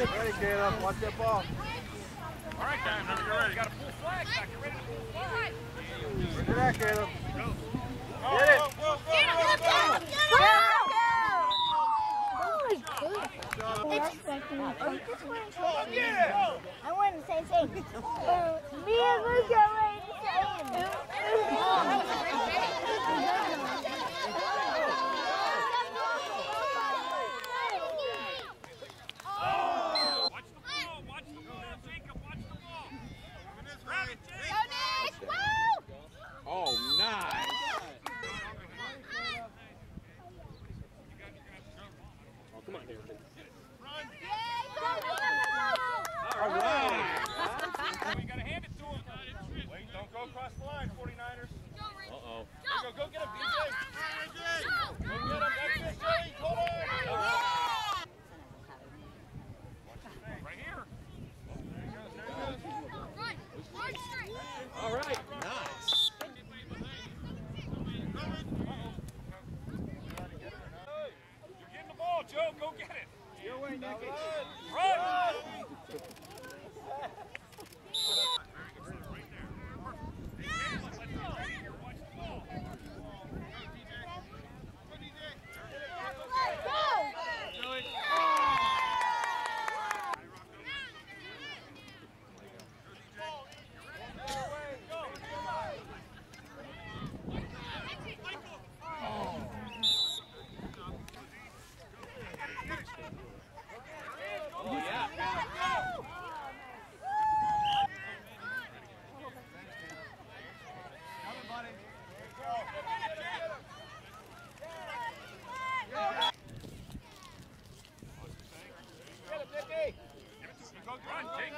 Ready, Caleb. Watch that ball. All right, guys, whenever you're ready. Got a full flag back. You ready to pull flag? It at, Caleb? Go. Get it. Go, go, go, Get him, get him, Oh. I want to say, uh, me and Luke are ready to say Watch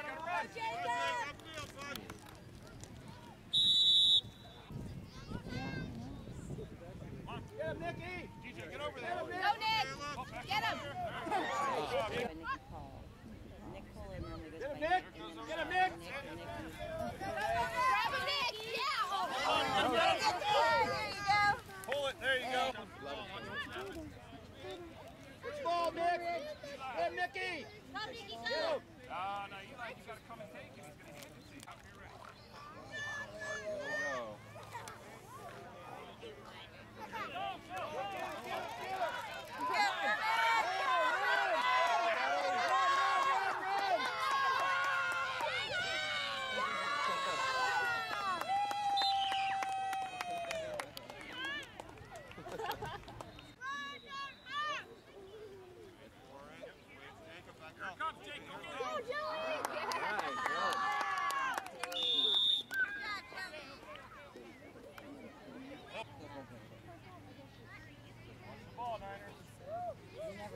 run, Jake. You gotta run. Get him, Nicky. DJ, get over there. Go, Nick! Get him! Nikki Paul. Nick Foley normally goes Get him, by Nick. Nick, and Get him, Nick, Nick. Nick, Nick, Grab him, Nick! Yeah! There you go. Pull it. There you go. Good ball, Nick. Get him, Nicky. Come, Nicky, Get come! him. Ah, no, you like you gotta come and take it. He's gonna hand it to you. Up here, ready. Here it comes, Jake. Go get it. Ball, Niners. Grab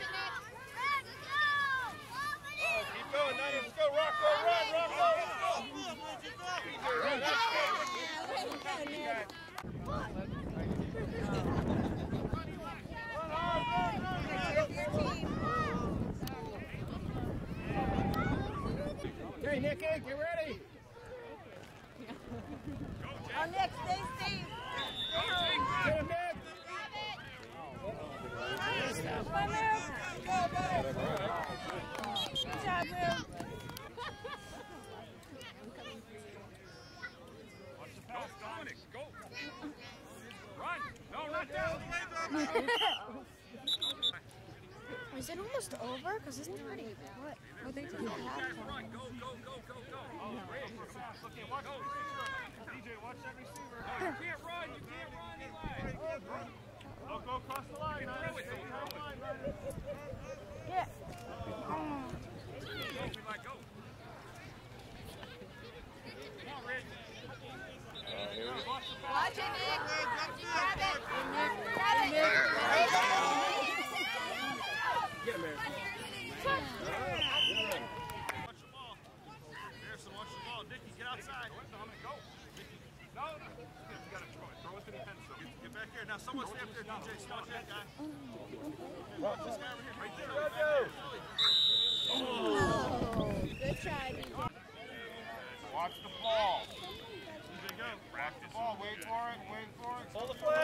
it, Nick! Keep going, Niners. Let's go, Rocco. Run, Rocco. Let's go. Run, let's go. Okay, Nicky, get ready. Oh, Nick, stay safe. Go, Jake. Get him, Nick. Good job, Will. Watch the pass, Dominic. Go. Run. No, not down. Is it almost over? Because it's pretty. What? What they did You guys. Go, go, go, go, go. Oh. Look at, watch the DJ, watch that receiver. No, you can't run. You can't run, Eli. Don't go across the line. It. Stay behind the line, Niners. Yeah. Go, Eli, go. Come on, ball. Watch it, Nick. Grab it. Grab it. Get him, man. Watch the ball. Harrison, watch the ball. Nicky, get outside. Dominic, go. Nicky. No, no. You gotta throw it. Throw it to the defense. Get, get back here. Now, someone stay up there, DJ. Up there, guy. Watch this guy over here. Right there. Right there. Oh. Good try, Watch the ball. Practice. Ball. Wait for it. Wait for it. Hold the flag.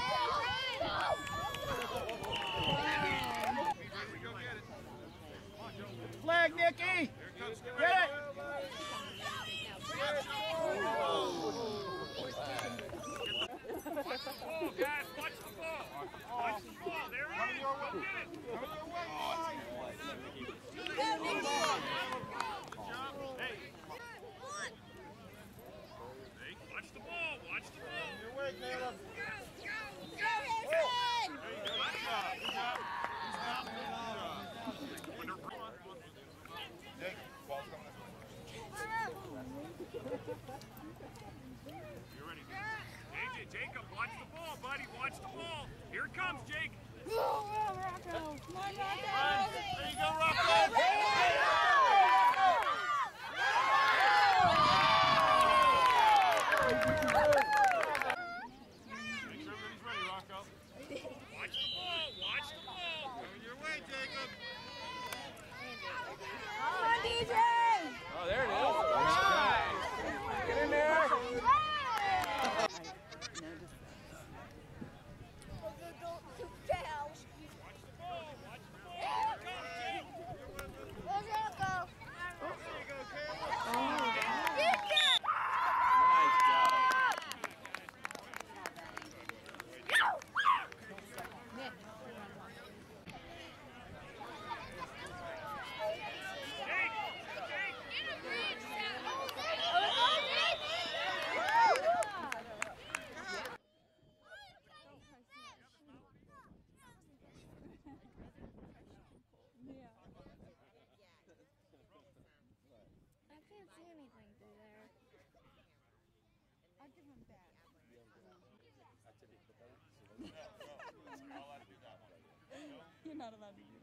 You're not allowed to do that. You're not allowed to do